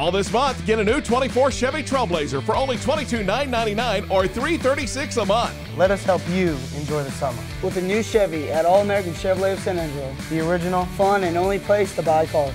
All this month, get a new 24 Chevy Trailblazer for only $22,999 or $336 a month. Let us help you enjoy the summer. With a new Chevy at All American Chevrolet of San Angelo. The original Fun and only place to buy cars.